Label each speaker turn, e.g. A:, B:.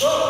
A: Go!